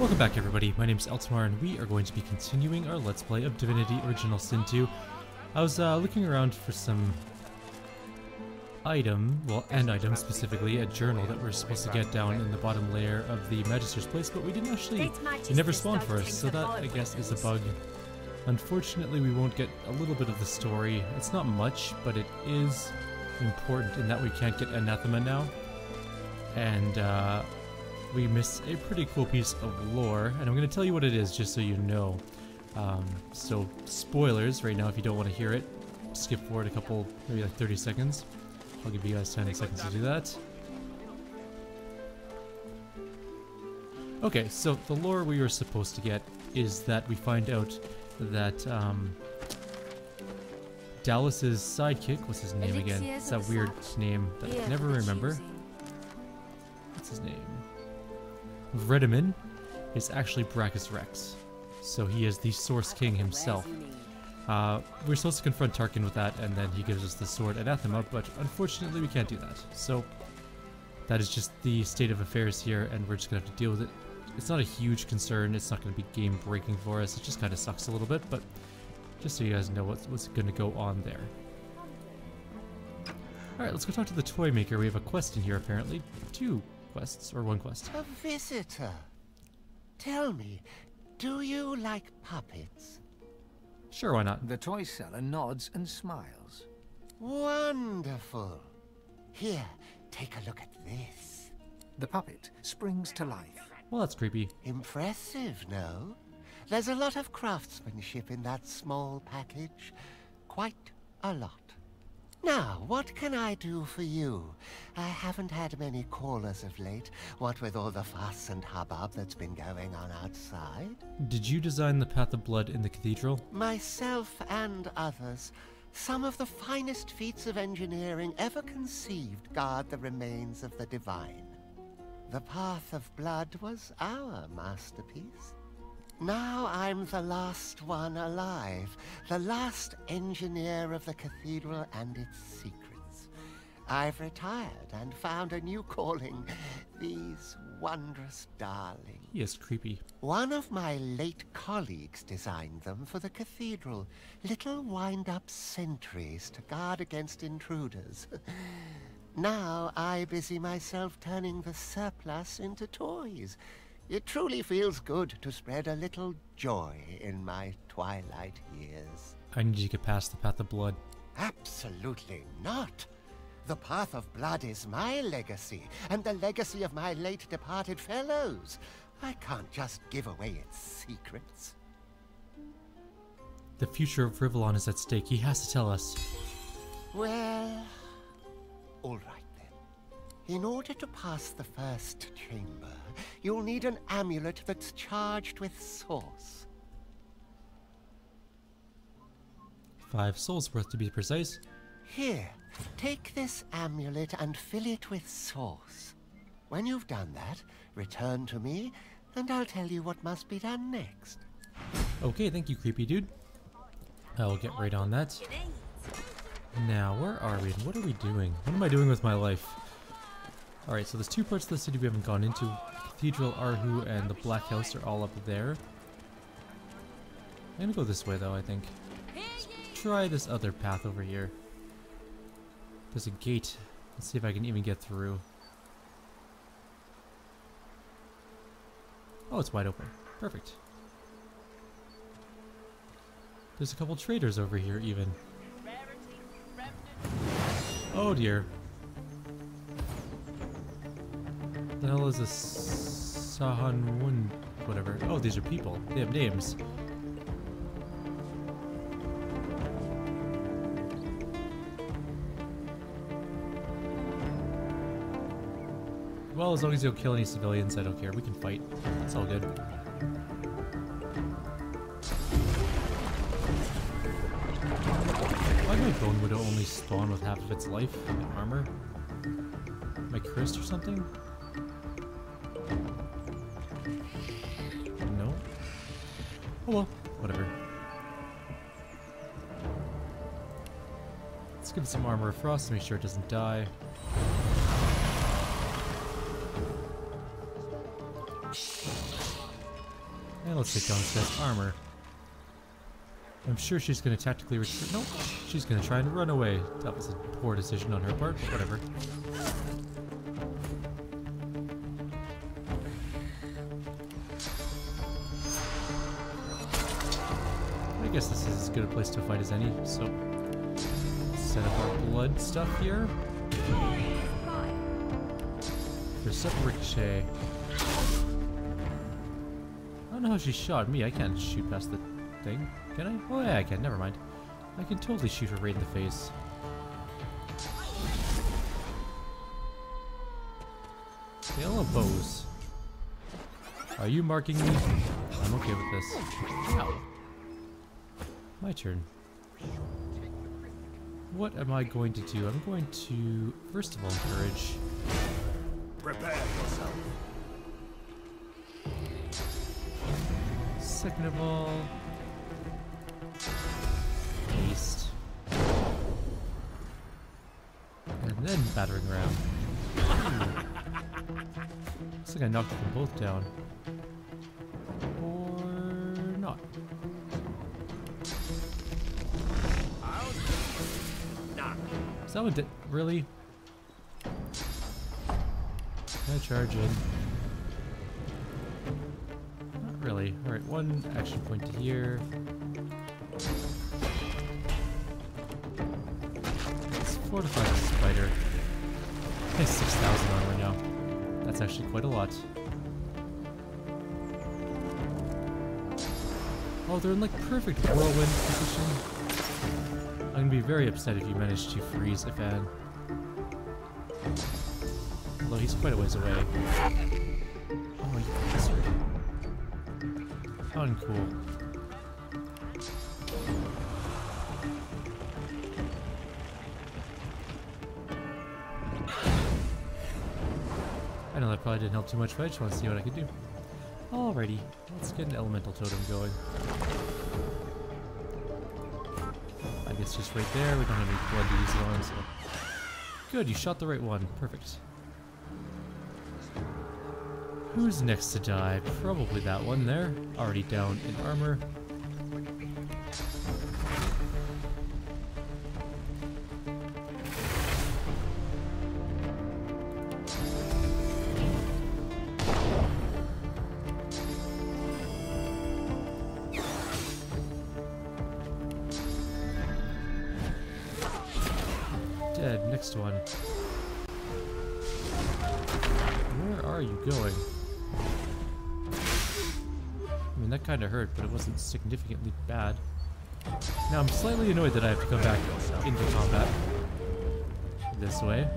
Welcome back everybody, my name is Eltimar and we are going to be continuing our Let's Play of Divinity Original Sin 2. I was uh, looking around for some item, well an item specifically, a journal that we're supposed to get down in the bottom layer of the Magister's place, but we didn't actually, it never spawned for us, so that I guess is a bug. Unfortunately we won't get a little bit of the story, it's not much, but it is important in that we can't get Anathema now. And uh, we miss a pretty cool piece of lore, and I'm going to tell you what it is just so you know. Um, so, spoilers right now if you don't want to hear it. Skip forward a couple, maybe like 30 seconds. I'll give you guys 10 seconds to do that. Okay, so the lore we were supposed to get is that we find out that um, Dallis's sidekick, what's his name again? It's that weird name that I never remember. What's his name? Vredeman is actually Braccus Rex. So he is the Source King himself. Uh, we're supposed to confront Tarkin with that, and then he gives us the sword Anathema, but unfortunately we can't do that. So that is just the state of affairs here, and we're just going to have to deal with it. It's not a huge concern, it's not going to be game breaking for us, it just kind of sucks a little bit, but just so you guys know what's, what's going to go on there. Alright, let's go talk to the toy maker. We have a quest in here apparently. Two quests, or one quest. A visitor. Tell me, do you like puppets? Sure, why not? The toy seller nods and smiles. Wonderful. Here, take a look at this. The puppet springs to life. Well, that's creepy. Impressive, no? There's a lot of craftsmanship in that small package. Quite a lot. Now, what can I do for you? I haven't had many callers of late, what with all the fuss and hubbub that's been going on outside. Did you design the Path of Blood in the cathedral? Myself and others, some of the finest feats of engineering ever conceived guard the remains of the divine. The Path of Blood was our masterpiece. Now I'm the last one alive, the last engineer of the cathedral and its secrets. I've retired and found a new calling, these wondrous darlings. Yes, creepy. One of my late colleagues designed them for the cathedral, little wind-up sentries to guard against intruders. now I busy myself turning the surplus into toys, it truly feels good to spread a little joy in my twilight years. I need you to get past the Path of Blood. Absolutely not. The Path of Blood is my legacy, and the legacy of my late departed fellows. I can't just give away its secrets. The future of Rivellon is at stake. He has to tell us. Well, all right. Then. In order to pass the first chamber, you'll need an amulet that's charged with source. Five souls worth to be precise. Here, take this amulet and fill it with source. When you've done that, return to me, and I'll tell you what must be done next. Okay, thank you, creepy dude. I'll get right on that. Now, where are we? What are we doing? What am I doing with my life? Alright, so there's two parts of the city we haven't gone into. Cathedral, Arhu, and the Black House are all up there. I'm gonna go this way though, I think. Let's try this other path over here. There's a gate. Let's see if I can even get through. Oh, it's wide open. Perfect. There's a couple traders over here even. Oh dear. The hell is this Sahanwun whatever? Oh, these are people. They have names. Well, as long as you don't kill any civilians, I don't care. We can fight. It's all good. Why did my Bone Widow only spawn with half of its life and armor? Am I cursed or something? Let's give it some armor of frost to make sure it doesn't die. And let's take down this armor. I'm sure she's going to tactically retreat. Nope, she's going to try and run away. That was a poor decision on her part, whatever. I guess this is as good a place to fight as any, so up our blood stuff here. For separate ricochet. I don't know how she shot me. I can't shoot past the thing. Can I? Oh yeah, I can. Never mind. I can totally shoot her right in the face. Yellow bows. Are you marking me? I'm okay with this. Ow. My turn. What am I going to do? I'm going to, first of all, encourage. Prepare yourself. Second of all, haste. And then battering ram. Looks like I knocked them both down. Or not. What did? Really? Can I charge in? Not really. Alright, one action point to here. Let's fortify the spider. Has 6,000 armor now. That's actually quite a lot. Oh, they're in like perfect whirlwind position. I'm gonna be very upset if you manage to freeze Ifan. Although he's quite a ways away. Oh, you bastard. Uncool. I know that probably didn't help too much, but I just want to see what I could do. Alrighty, let's get an elemental totem going. I guess just right there, we don't have any blood to use it on, so... Good, you shot the right one. Perfect. Who's next to die? Probably that one there. Already down in armor. Next one. Where are you going? I mean, that kind of hurt, but it wasn't significantly bad. Now, I'm slightly annoyed that I have to come back into combat this way.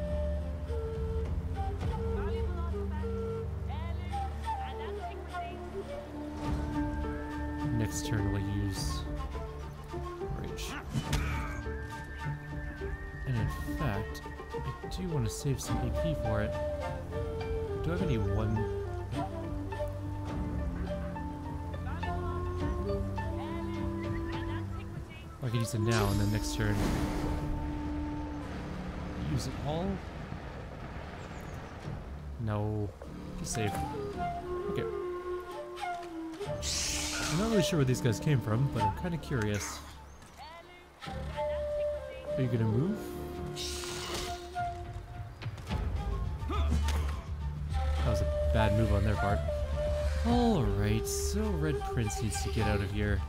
Save some AP for it. Do I have any one? Oh, I could use it now and then next turn. Use it all? No. Just save. Okay. I'm not really sure where these guys came from, but I'm kind of curious. Are you gonna move? Bad move on their part. Alright, so Red Prince needs to get out of here.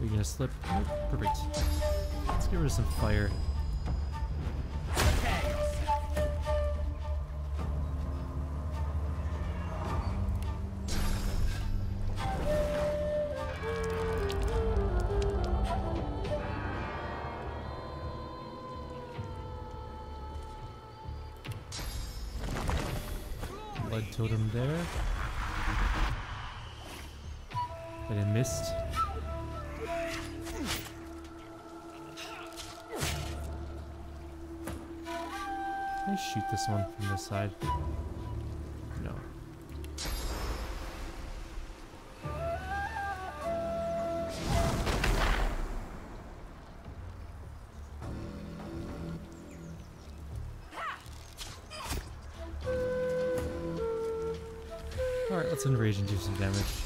Are you gonna slip? Perfect. Let's get rid of some fire. Can I shoot this one from this side? No. Alright, let's enrage and do some damage.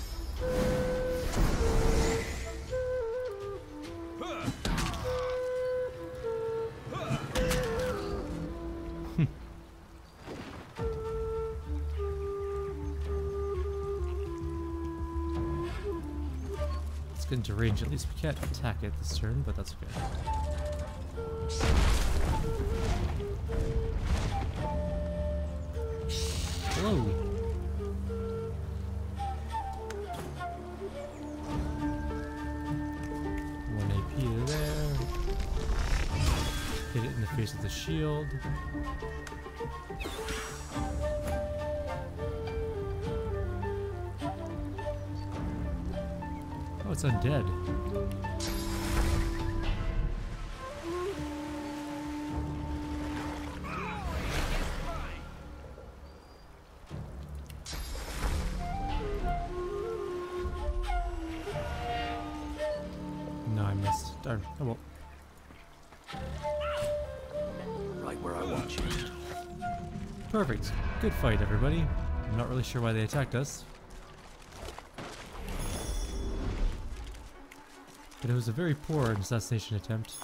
Range. At least we can't attack it this turn, but that's okay. Hello. One AP there. Hit it in the face with the shield. Oh, it's undead. No, I missed. Darn. Oh well. Right where I want you. Perfect. Good fight, everybody. I'm not really sure why they attacked us. But it was a very poor assassination attempt.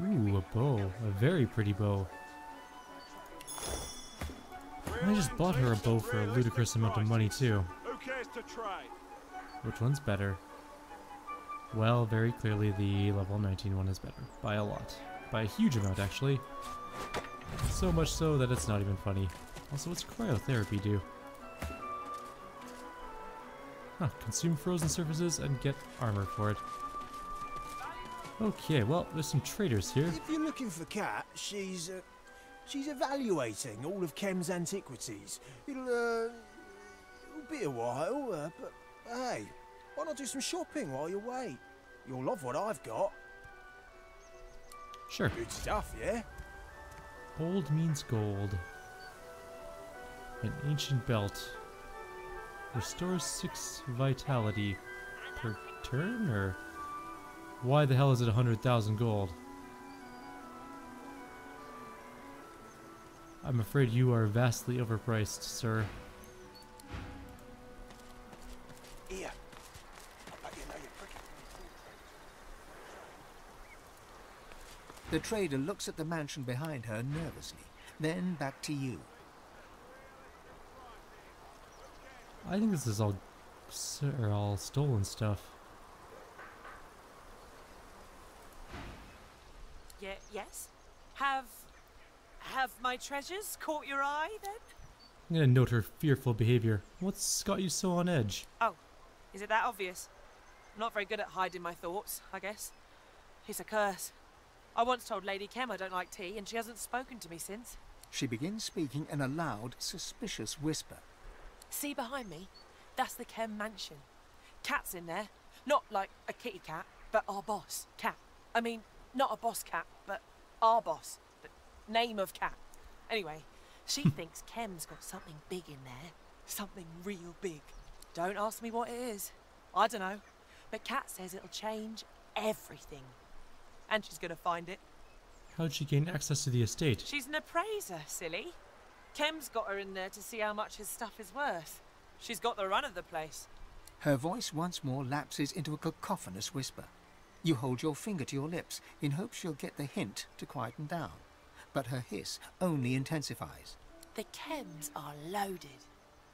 Ooh, a bow. A very pretty bow. I just bought her a bow for a ludicrous amount of money, too. Which one's better? Well, very clearly the level 19 one is better. By a lot. By a huge amount, actually. So much so that it's not even funny. Also, what's cryotherapy do? Huh, consume frozen surfaces and get armor for it. Okay, well, there's some traders here. If you're looking for Kat, she's uh, she's evaluating all of Kemm's antiquities. It'll uh, it'll be a while, uh, but hey, why not do some shopping while you wait? You'll love what I've got. Sure. Good stuff, yeah. Old means gold. An ancient belt. Restores six vitality per turn, or why the hell is it a hundred thousand gold? I'm afraid you are vastly overpriced, sir. Here. I bet you know your cricket. The trader looks at the mansion behind her nervously, then back to you. I think this is all, sir, all stolen stuff. Yeah, yes? Have. have my treasures caught your eye then? I'm gonna note her fearful behavior. What's got you so on edge? Oh, is it that obvious? I'm not very good at hiding my thoughts, I guess. It's a curse. I once told Lady Kemm I don't like tea, and she hasn't spoken to me since. She begins speaking in a loud, suspicious whisper. See behind me? That's the Kemm mansion. Kat's in there. Not like a kitty cat, but our boss, Kat. I mean, not a boss cat, but our boss. The name of Kat. Anyway, she hmm. thinks Kemm's got something big in there. Something real big. Don't ask me what it is. I don't know. But Kat says it'll change everything. And she's gonna find it. How'd she gain access to the estate? She's an appraiser, silly. Kemm's got her in there to see how much his stuff is worth. She's got the run of the place. Her voice once more lapses into a cacophonous whisper. You hold your finger to your lips in hopes she'll get the hint to quieten down. But her hiss only intensifies. The Kemms are loaded.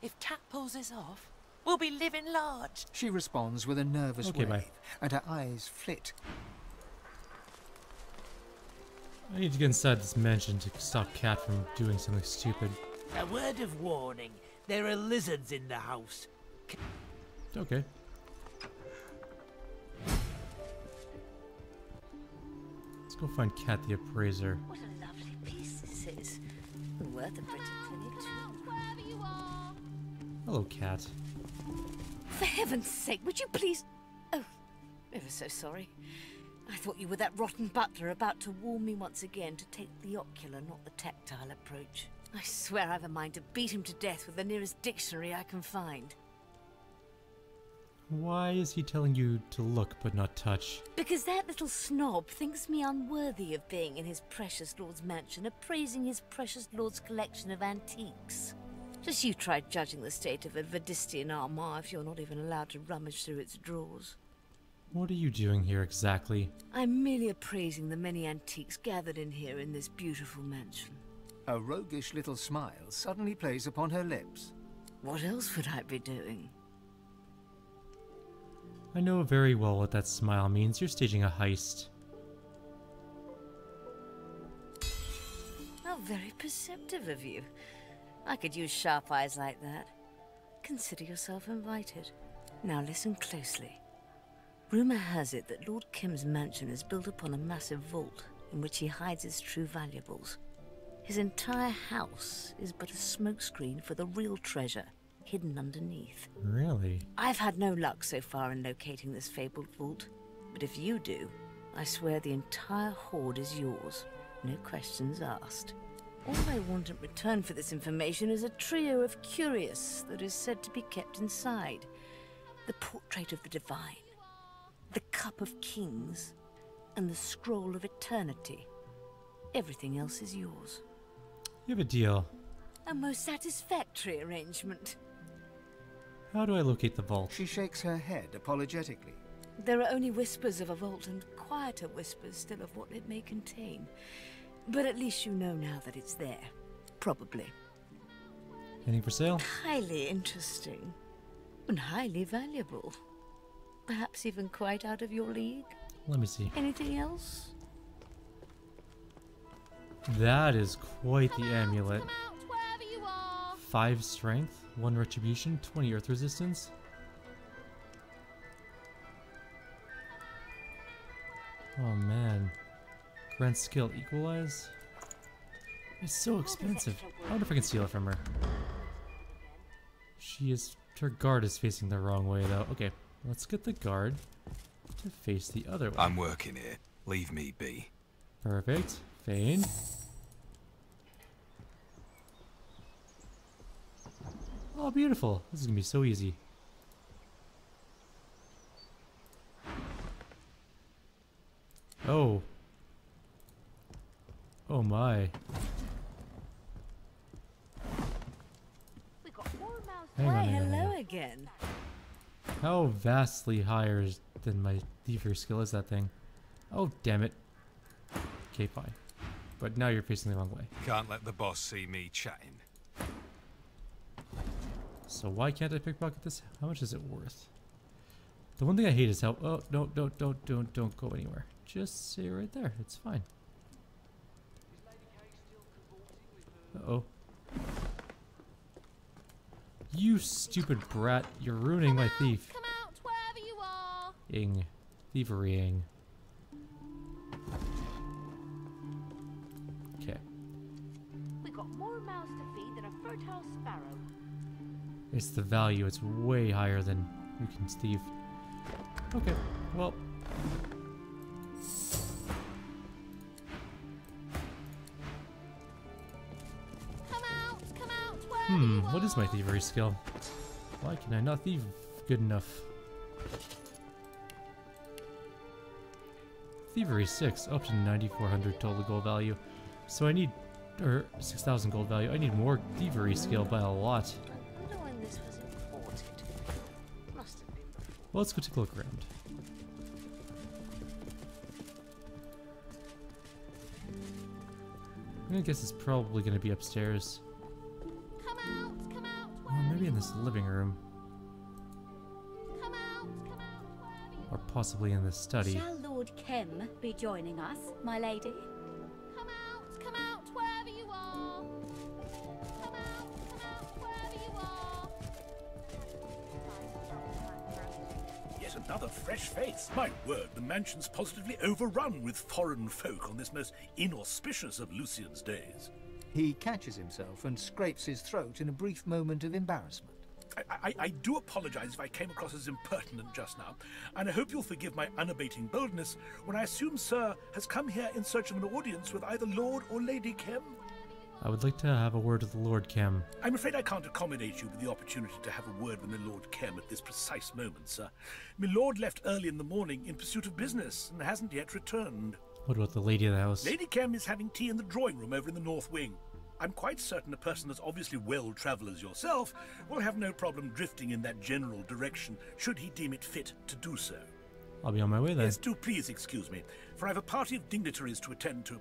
If Kat pulls this off, we'll be living large. She responds with a nervous Okay, wave, bye. and her eyes flit. I need to get inside this mansion to stop Kat from doing something stupid. A word of warning. There are lizards in the house. Okay. Let's go find Kat the appraiser. What a lovely piece this is. Worth a pretty penny too. Hello, Kat. For heaven's sake, would you please... Oh, ever so sorry. I thought you were that rotten butler about to warn me once again to take the ocular, not the tactile approach. I swear I've a mind to beat him to death with the nearest dictionary I can find. Why is he telling you to look but not touch? Because that little snob thinks me unworthy of being in his precious lord's mansion, appraising his precious lord's collection of antiques. Just you try judging the state of a Vadistian armoire if you're not even allowed to rummage through its drawers. What are you doing here exactly? I'm merely appraising the many antiques gathered in here in this beautiful mansion. A roguish little smile suddenly plays upon her lips. What else would I be doing? I know very well what that smile means. You're staging a heist. How very perceptive of you. I could use sharp eyes like that. Consider yourself invited. Now listen closely. Rumor has it that Lord Kemm's mansion is built upon a massive vault in which he hides his true valuables. His entire house is but a smokescreen for the real treasure hidden underneath. Really? I've had no luck so far in locating this fabled vault, but if you do, I swear the entire hoard is yours. No questions asked. All I want in return for this information is a trio of curious that is said to be kept inside. The portrait of the divine, the cup of kings, and the scroll of eternity. Everything else is yours. You have a deal. A most satisfactory arrangement. How do I locate the vault? She shakes her head apologetically. There are only whispers of a vault and quieter whispers still of what it may contain. But at least you know now that it's there. Probably. Anything for sale? Highly interesting. And highly valuable. Perhaps even quite out of your league. Let me see. Anything else? That is quite the amulet. Five strength, one retribution, 20 earth resistance. Oh man. Grant skill equalize? It's so expensive. I wonder if I can steal it from her. She is. Her guard is facing the wrong way though. Okay, let's get the guard to face the other way. I'm working here. Leave me be. Perfect. Feign. Oh, beautiful. This is gonna be so easy. Oh. Oh my. Hang Why, on, hang on, hang hello on. again. How vastly higher is- than my thievery skill is that thing? Oh, damn it. Okay, fine. But now you're facing the wrong way. Can't let the boss see me chatting. So why can't I pickpocket this? How much is it worth? The one thing I hate is how. Oh no! Don't don't don't don't go anywhere. Just stay right there. It's fine. Uh oh. You stupid brat! You're ruining my thief. Come out wherever you are. Ing, thieverying. Okay. We've got more mouths to feed than a fertile sparrow. It's the value. It's way higher than we can thieve. Okay. Well. What is my thievery skill? Why can I not thieve good enough? Thievery 6, up to 9400 total gold value. So I need, or 6000 gold value. I need more thievery skill by a lot. I wonder when this was imported. Must have been before. Well, let's go take a look around. I'm guess it's probably gonna be upstairs. This living room. Come out, come out you Or possibly in the study. Shall Lord Kemm be joining us, my lady? Come out, come out wherever you are. Come out, come out wherever you are. Yet another fresh face. My word, the mansion's positively overrun with foreign folk on this most inauspicious of Lucian's days. He catches himself and scrapes his throat in a brief moment of embarrassment. I, I, I do apologize if I came across as impertinent just now, and I hope you'll forgive my unabating boldness when I assume Sir has come here in search of an audience with either Lord or Lady Kemm. I would like to have a word with the Lord Kemm. I'm afraid I can't accommodate you with the opportunity to have a word with my Lord Kemm at this precise moment, sir. My lord left early in the morning in pursuit of business and hasn't yet returned. What about the lady of the house? Lady Kemm is having tea in the drawing room over in the north wing. I'm quite certain a person as obviously well travelled as yourself will have no problem drifting in that general direction should he deem it fit to do so. I'll be on my way then. Yes, do please excuse me, for I've a party of dignitaries to attend to.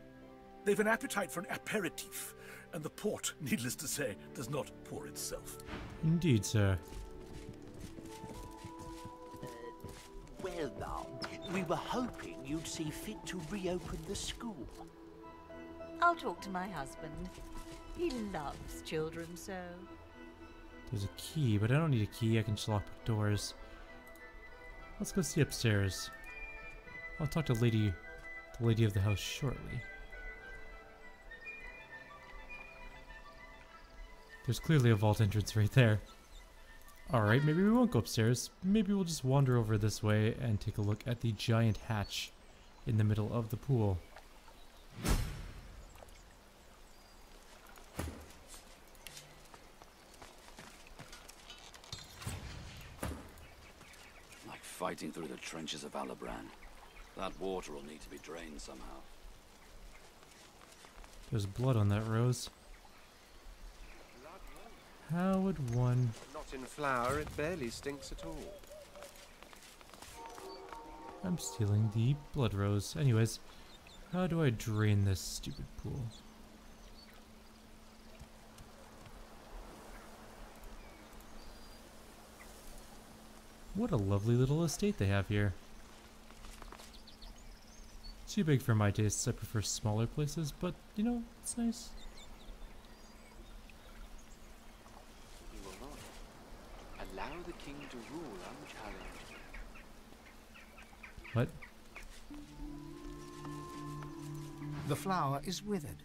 They've an appetite for an aperitif, and the port, needless to say, does not pour itself. Indeed, sir. Uh, well now, we were hoping you'd see fit to reopen the school. I'll talk to my husband. He loves children so. There's a key, but I don't need a key. I can just lock doors. Let's go see upstairs. I'll talk to lady, the lady of the house shortly. There's clearly a vault entrance right there. Alright, maybe we won't go upstairs. Maybe we'll just wander over this way and take a look at the giant hatch in the middle of the pool. Like fighting through the trenches of Alabran. That water will need to be drained somehow. There's blood on that rose. How would one... Not in flower, it barely stinks at all. I'm stealing the blood rose. Anyways, how do I drain this stupid pool? What a lovely little estate they have here. Too big for my tastes, I prefer smaller places, but, you know, it's nice. You will not allow the king to rule unchallenged. What? The flower is withered.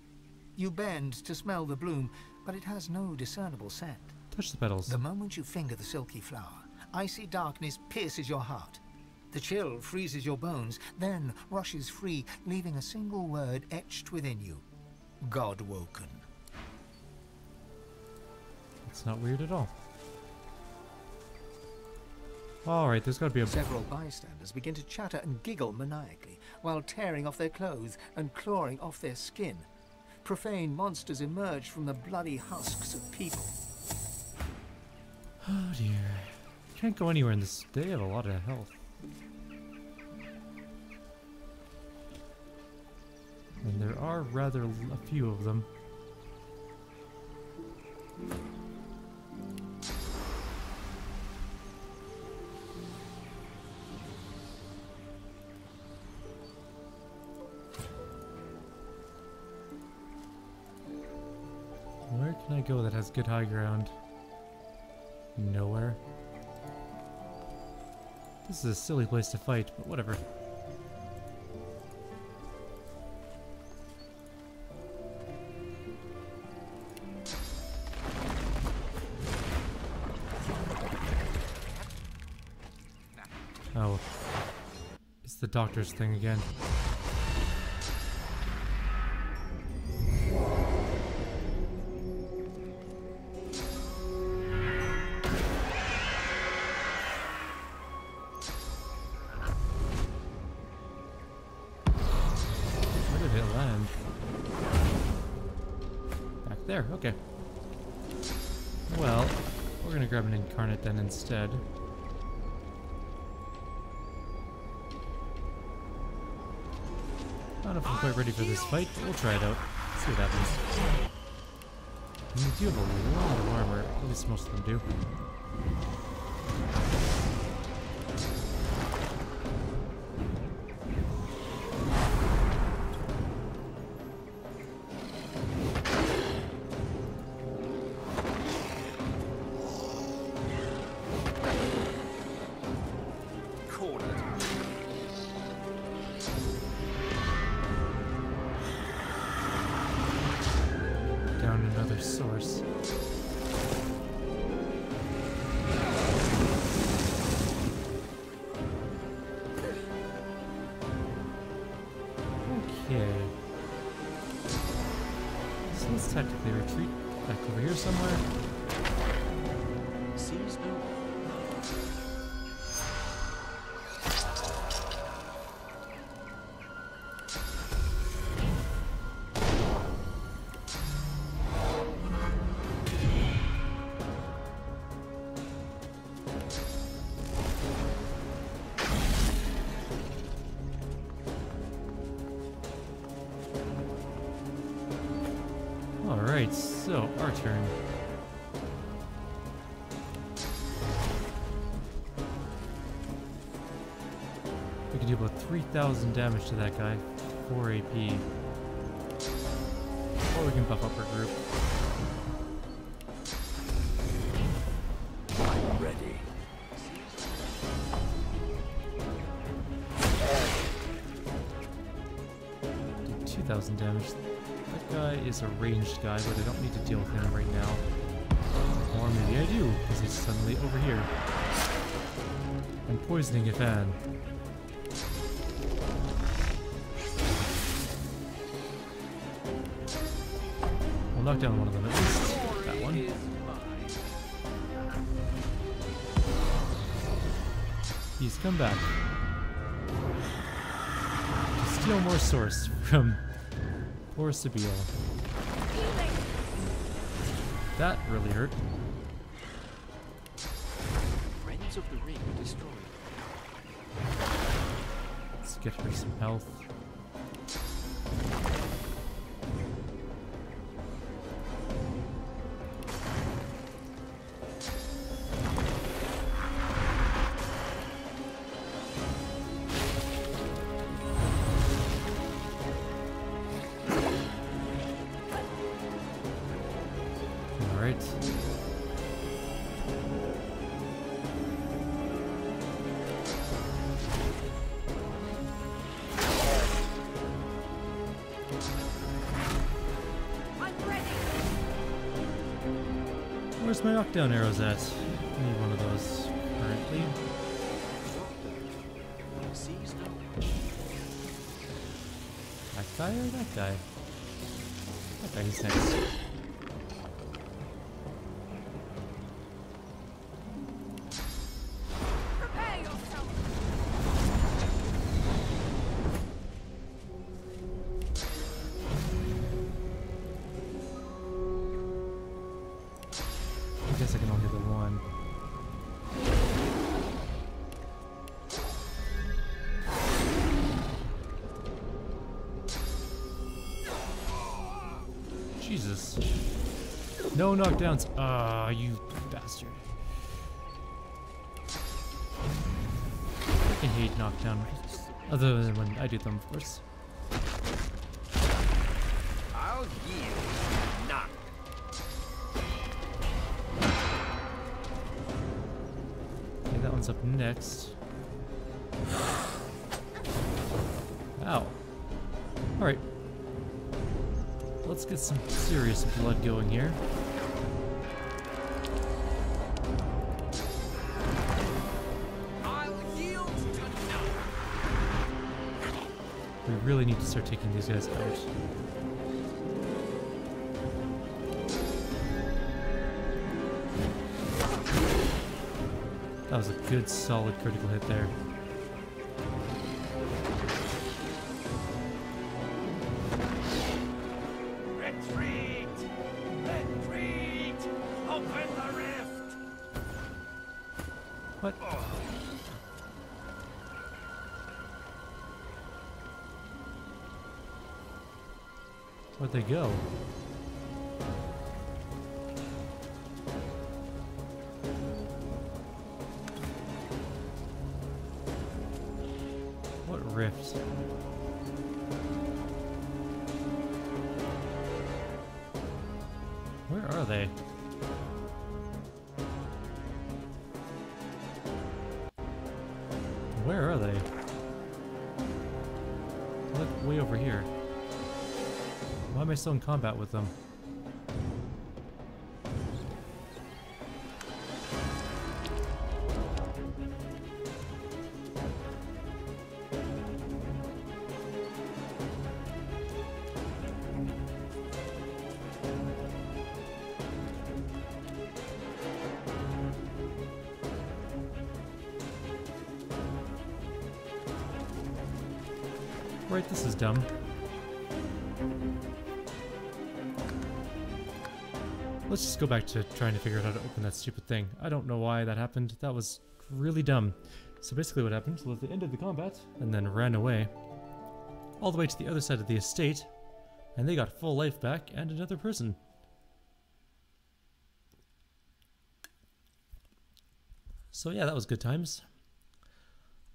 You bend to smell the bloom, but it has no discernible scent. Touch the petals. The moment you finger the silky flower, icy darkness pierces your heart. The chill freezes your bones, then rushes free, leaving a single word etched within you. Godwoken. It's not weird at all. Alright, there's gotta be a... Several bystanders begin to chatter and giggle maniacally while tearing off their clothes and clawing off their skin. Profane monsters emerge from the bloody husks of people. Oh dear. Can't go anywhere in this. They have a lot of health. And there are rather a few of them. Where can I go that has good high ground? Nowhere. This is a silly place to fight, but whatever. Oh. It's the doctor's thing again. Instead. I don't know if I'm quite ready for this fight, but we'll try it out. See what happens. They do have a lot of armor, at least most of them do. Alright, so our turn. We can do about 3,000 damage to that guy, 4 AP. Or we can buff up our group. Guy, but I don't need to deal with him right now. Or maybe I do, because he's suddenly over here. I'm poisoning Ifan. We'll knock down one of them at least. That one. He's come back. To steal more source from poor Sabine. That really hurt. Friends of the Ring destroyed. Let's get her some health. Where's my knockdown arrows at? I need one of those currently. That guy or that guy? That guy, he's next. No knockdowns. Ah, you bastard. I hate knockdown. Other than when I do them, of course. I'll yield. Okay, that one's up next. Ow. Alright. Let's get some serious blood going here. Need to start taking these guys out. That was a good, solid critical hit there. Where'd they go? still in combat with them. Right, this is dumb. Let's just go back to trying to figure out how to open that stupid thing. I don't know why that happened. That was really dumb. So basically what happened was they ended the combat and then ran away all the way to the other side of the estate and they got full life back and another person. So yeah, that was good times.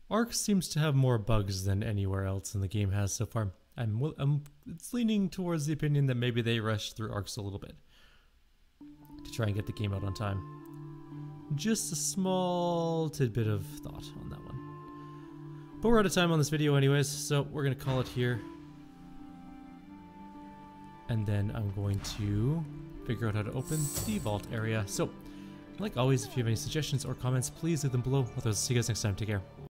Arx seems to have more bugs than anywhere else in the game has so far. I'm, I'm it's leaning towards the opinion that maybe they rushed through Arx a little bit to try and get the game out on time. Just a small tidbit of thought on that one. But we're out of time on this video anyways, so we're going to call it here. And then I'm going to figure out how to open the vault area. So, like always, if you have any suggestions or comments, please leave them below. Otherwise, see you guys next time. Take care.